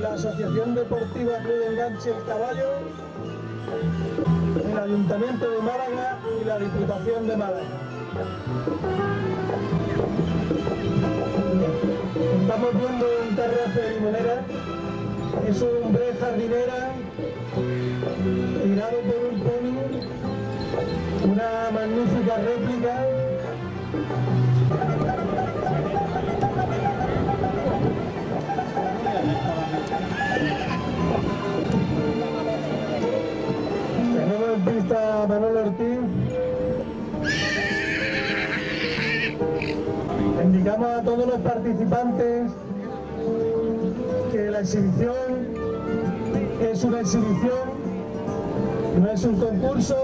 la Asociación Deportiva Club Enganche El Caballo, el Ayuntamiento de Málaga y la Diputación de Málaga. Estamos viendo un terrazo de limonera, es un bre jardinera tirado por un pony, una magnífica réplica todos los participantes que la exhibición es una exhibición, no es un concurso,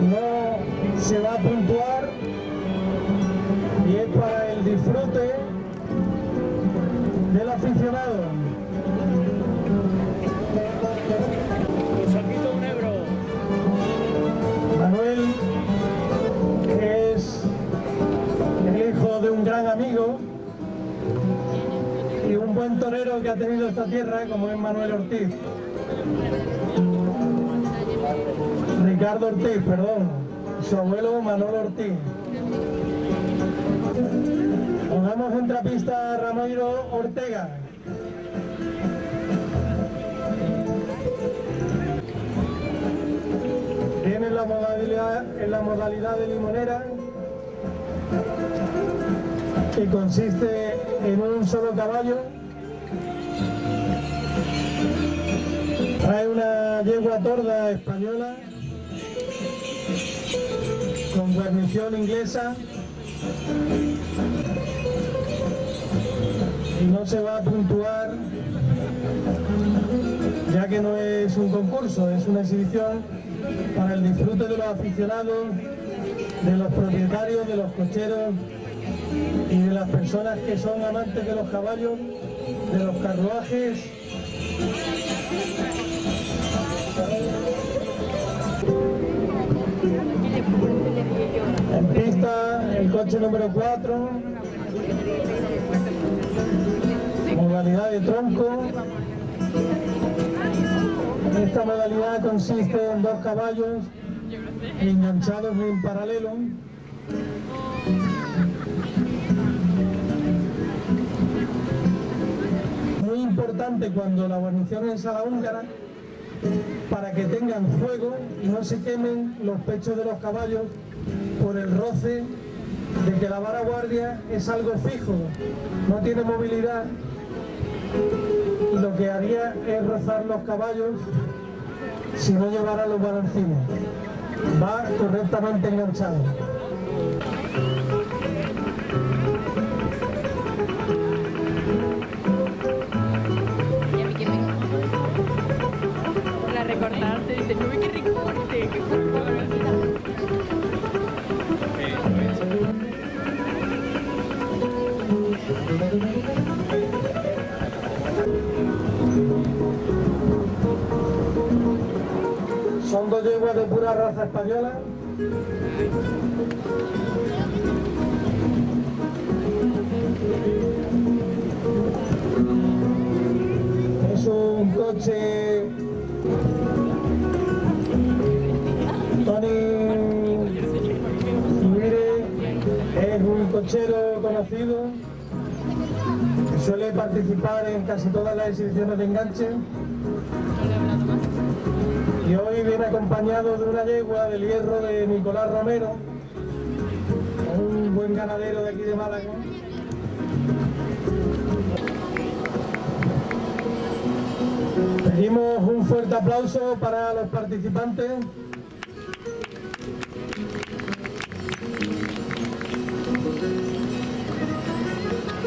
no se va a puntuar y es para el disfrute del aficionado. Buen torero que ha tenido esta tierra, como es Manuel Ortiz. Ricardo Ortiz, perdón. Su abuelo Manuel Ortiz. Pongamos en trapista a Ramiro Ortega. Viene en la modalidad, en la modalidad de limonera, que consiste en un solo caballo. Trae una yegua torda española con guarnición inglesa y no se va a puntuar ya que no es un concurso, es una exhibición para el disfrute de los aficionados, de los propietarios, de los cocheros y de las personas que son amantes de los caballos, de los carruajes. En pista, el coche número 4, modalidad de tronco. Esta modalidad consiste en dos caballos enganchados en paralelo. Muy importante cuando la guarnición es a la húngara para que tengan fuego y no se quemen los pechos de los caballos por el roce de que la vara guardia es algo fijo, no tiene movilidad y lo que haría es rozar los caballos si no llevara los balancines. Va correctamente enganchado. Pura raza española. Es un coche Tony Mire es un cochero conocido que suele participar en casi todas las exhibiciones de enganche y hoy viene acompañado de una yegua del hierro de Nicolás Romero, un buen ganadero de aquí de Málaga. Pedimos un fuerte aplauso para los participantes.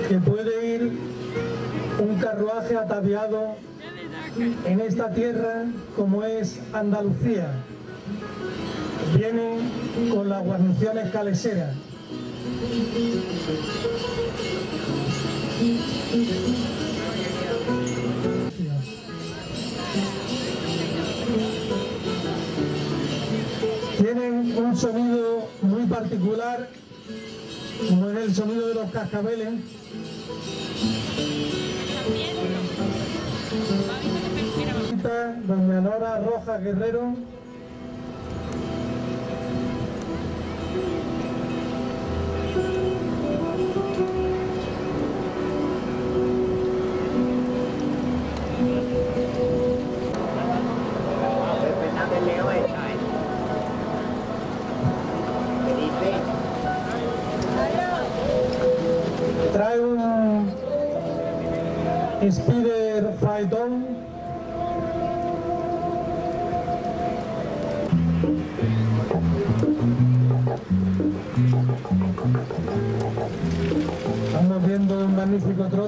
Que puede ir un carruaje ataviado en esta tierra como es Andalucía. Viene con las guarniciones caleseras. Tienen un sonido muy particular, como es el sonido de los cascabeles. Doña Nora Rojas Guerrero. Trae un Spider Phaeton. El puerto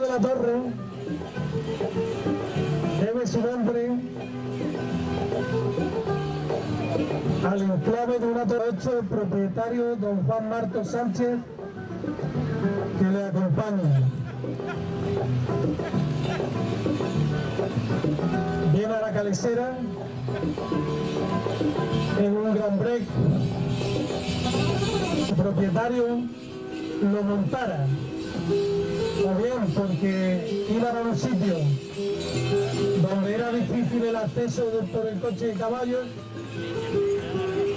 de la Torre debe su nombre al enclave de una torre 8, el propietario don Juan Marto Sánchez, que le acompaña. Viene a la calesera en un gran break. El propietario lo montara o bien porque iban a un sitio donde era difícil el acceso por el coche de caballos,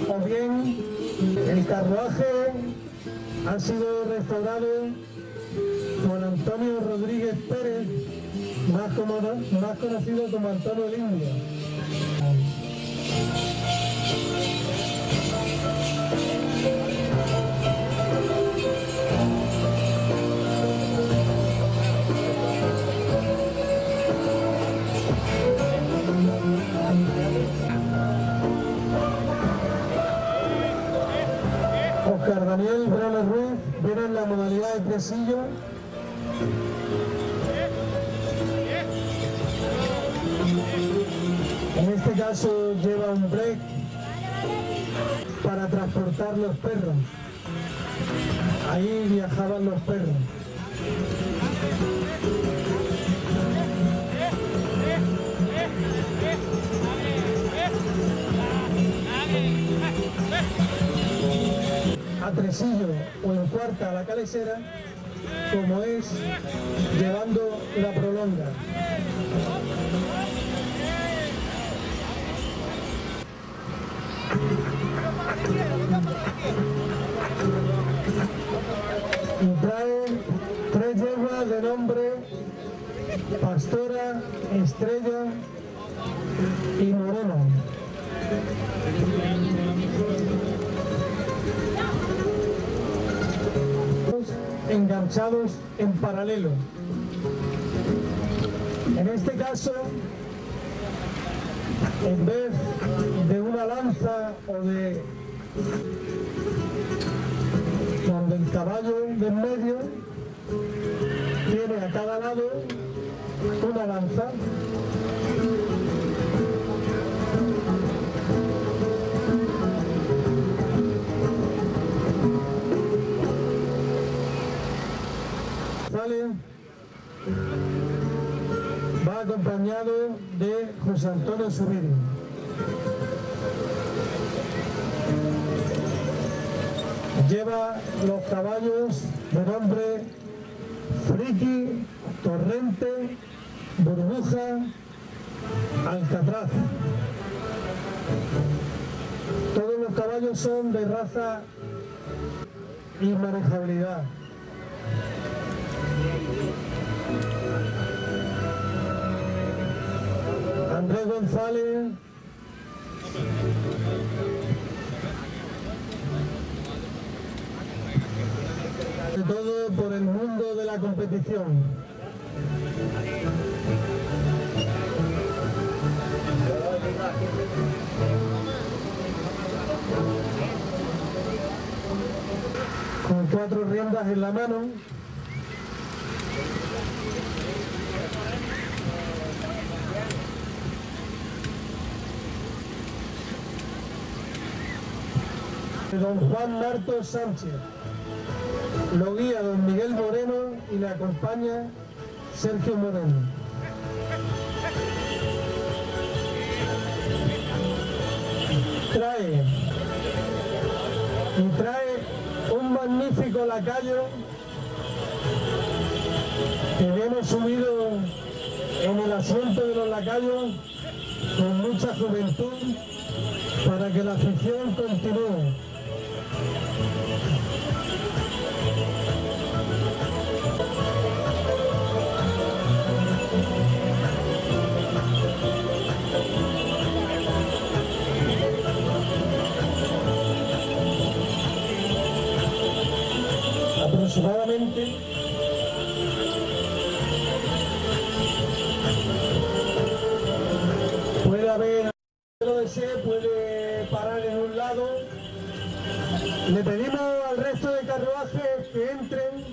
o bien el carruaje ha sido restaurado por Antonio Rodríguez Pérez, más, conocido como Antonio el Oscar Daniel Brano Ruiz viene en la modalidad de tresillo. En este caso lleva un break para transportar los perros. Ahí viajaban los perros. A tresillo o en cuarta a la calesera, como es llevando la prolonga. Y trae tres yeguas de nombre Pastora, Estrella y Morena. Enganchados en paralelo. En este caso, en vez de una lanza o de donde el caballo de en medio tiene a cada lado una lanza va acompañado de José Antonio Zubiri. Lleva los caballos de nombre Friki, Torrente, Burbuja, Alcatraz. Todos los caballos son de raza y manejabilidad. Andrés González. Sobre todo por el mundo de la competición. Con cuatro riendas en la mano. Don Juan Martos Sánchez. Lo guía don Miguel Moreno y le acompaña Sergio Moreno. Trae y trae un magnífico lacayo que viene subido en el asiento de los lacayos con mucha juventud para que la afición continúe. Le pedimos al resto de carruajes que entren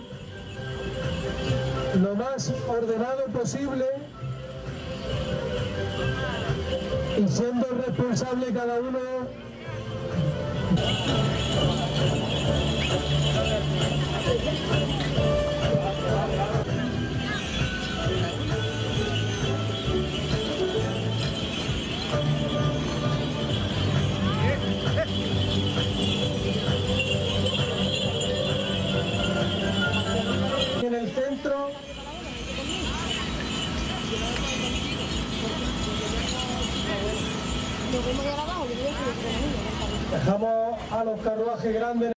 lo más ordenado posible y siendo responsable cada uno Dejamos a los carruajes grandes.